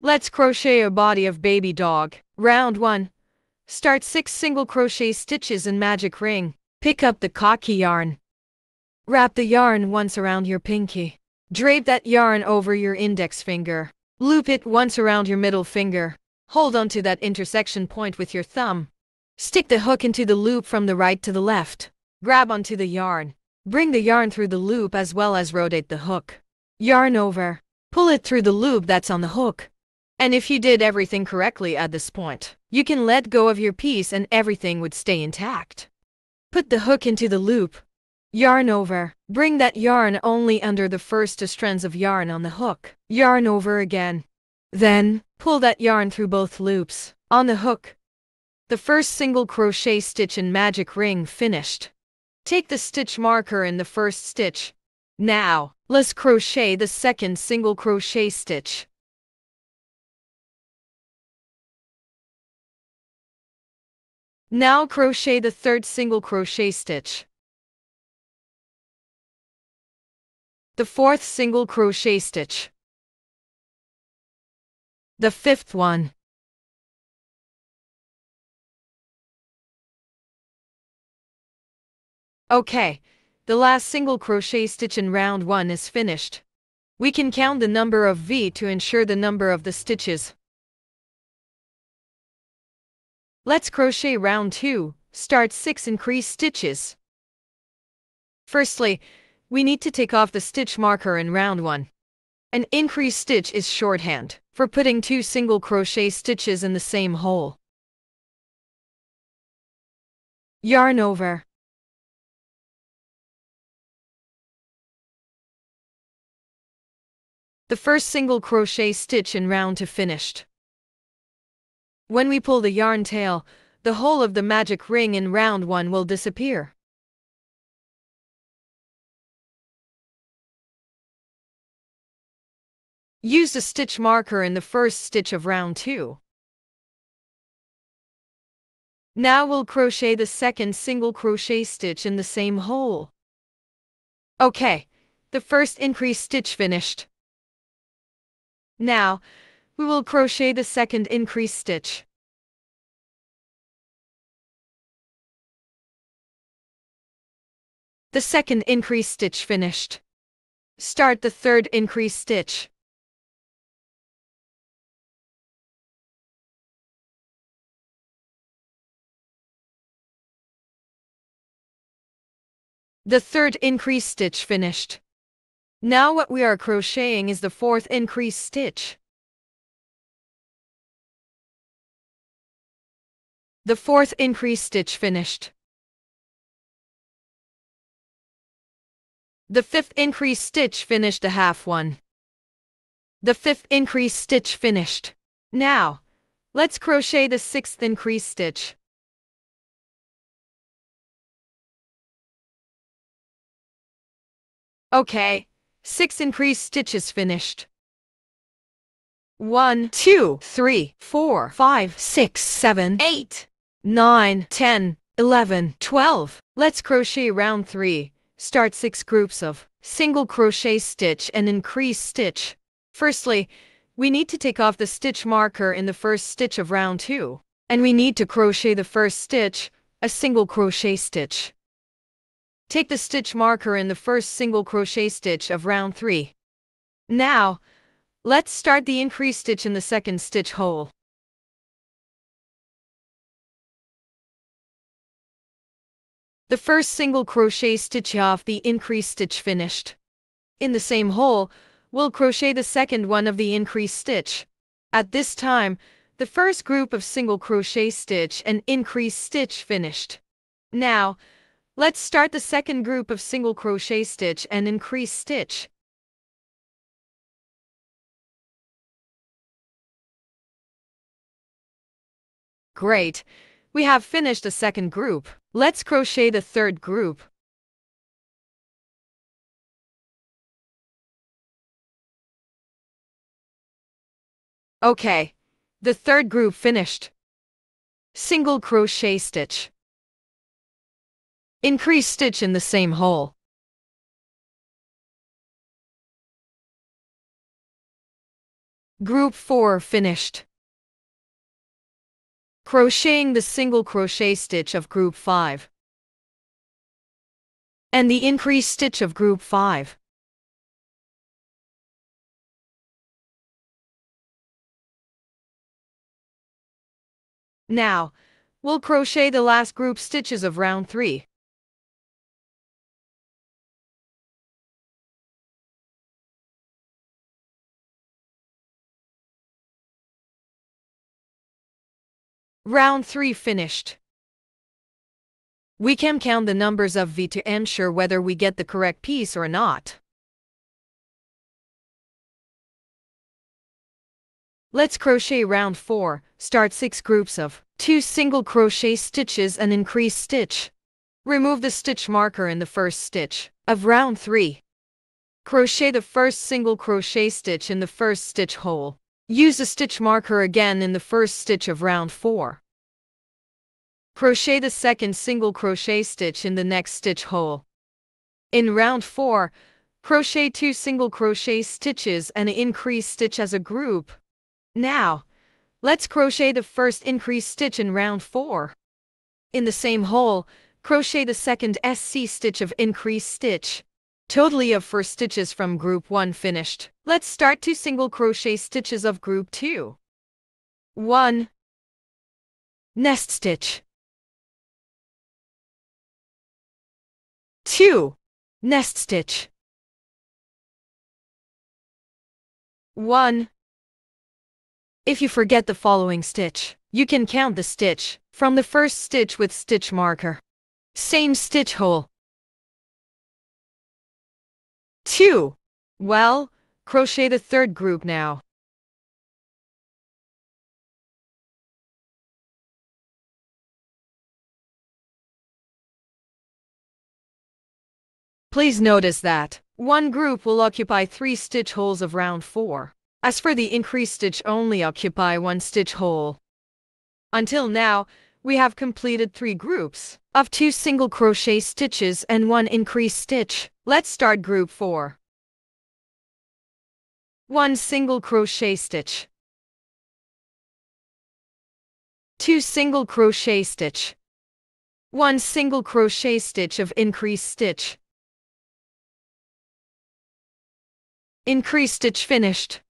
Let's crochet a body of baby dog. Round 1. Start 6 single crochet stitches in magic ring. Pick up the cocky yarn. Wrap the yarn once around your pinky. Drape that yarn over your index finger. Loop it once around your middle finger. Hold onto that intersection point with your thumb. Stick the hook into the loop from the right to the left. Grab onto the yarn. Bring the yarn through the loop as well as rotate the hook. Yarn over. Pull it through the loop that's on the hook. And if you did everything correctly at this point, you can let go of your piece and everything would stay intact. Put the hook into the loop. Yarn over. Bring that yarn only under the first two strands of yarn on the hook. Yarn over again. Then, pull that yarn through both loops. On the hook. The first single crochet stitch in magic ring finished. Take the stitch marker in the first stitch. Now, let's crochet the second single crochet stitch. Now crochet the third single crochet stitch. The fourth single crochet stitch. The fifth one. Okay, the last single crochet stitch in round 1 is finished. We can count the number of V to ensure the number of the stitches. Let's crochet round 2, start 6 increased stitches. Firstly, we need to take off the stitch marker in round 1. An increased stitch is shorthand for putting two single crochet stitches in the same hole. Yarn over. The first single crochet stitch in round 2 finished. When we pull the yarn tail, the whole of the magic ring in round 1 will disappear. Use the stitch marker in the first stitch of round 2. Now we'll crochet the second single crochet stitch in the same hole. Okay, the first increased stitch finished. Now, we will crochet the second increase stitch. The second increase stitch finished. Start the third increase stitch. The third increase stitch finished. Now what we are crocheting is the fourth increase stitch. The fourth increase stitch finished. The fifth increase stitch finished a half one. The fifth increase stitch finished. Now, let's crochet the sixth increase stitch. Okay, six increase stitches finished. One, two, three, four, five, six, seven, eight. 9, 10, 11, 12. Let's crochet round 3. Start 6 groups of single crochet stitch and increase stitch. Firstly, we need to take off the stitch marker in the first stitch of round 2. And we need to crochet the first stitch, a single crochet stitch. Take the stitch marker in the first single crochet stitch of round 3. Now, let's start the increase stitch in the second stitch hole. The first single crochet stitch off the increased stitch finished. In the same hole, we'll crochet the second one of the increased stitch. At this time, the first group of single crochet stitch and increased stitch finished. Now, let's start the second group of single crochet stitch and increase stitch. Great! We have finished the second group. Let's crochet the third group. Okay, the third group finished. Single crochet stitch. Increase stitch in the same hole. Group 4 finished. Crocheting the single crochet stitch of group 5 and the increased stitch of group 5. Now, we'll crochet the last group stitches of round 3. Round 3 finished. We can count the numbers of V to ensure whether we get the correct piece or not. Let's crochet round 4, start 6 groups of 2 single crochet stitches and increase stitch. Remove the stitch marker in the first stitch of round 3. Crochet the first single crochet stitch in the first stitch hole. Use a stitch marker again in the first stitch of round 4. Crochet the second single crochet stitch in the next stitch hole. In round 4, crochet 2 single crochet stitches and increase stitch as a group. Now, let's crochet the first increase stitch in round 4. In the same hole, crochet the second SC stitch of increase stitch. Totally of first stitches from group 1 finished. Let's start 2 single crochet stitches of group 2. 1 Nest stitch 2. Nest stitch 1. If you forget the following stitch, you can count the stitch from the first stitch with stitch marker. Same stitch hole. 2. Well, crochet the third group now. Please notice that one group will occupy three stitch holes of round 4. As for the increased stitch only occupy one stitch hole. Until now, we have completed three groups of two single crochet stitches and one increased stitch. Let's start group 4. 1 single crochet stitch 2 single crochet stitch 1 single crochet stitch of increased stitch Increase stitch finished.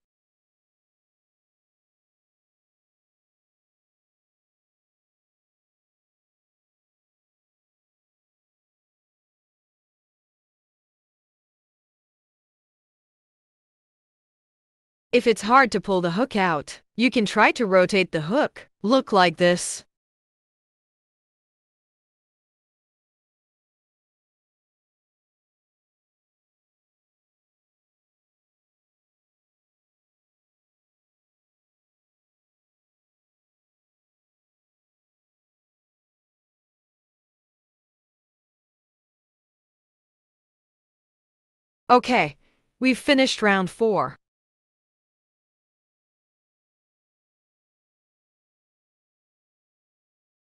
If it's hard to pull the hook out, you can try to rotate the hook. Look like this. Okay, we've finished round 4.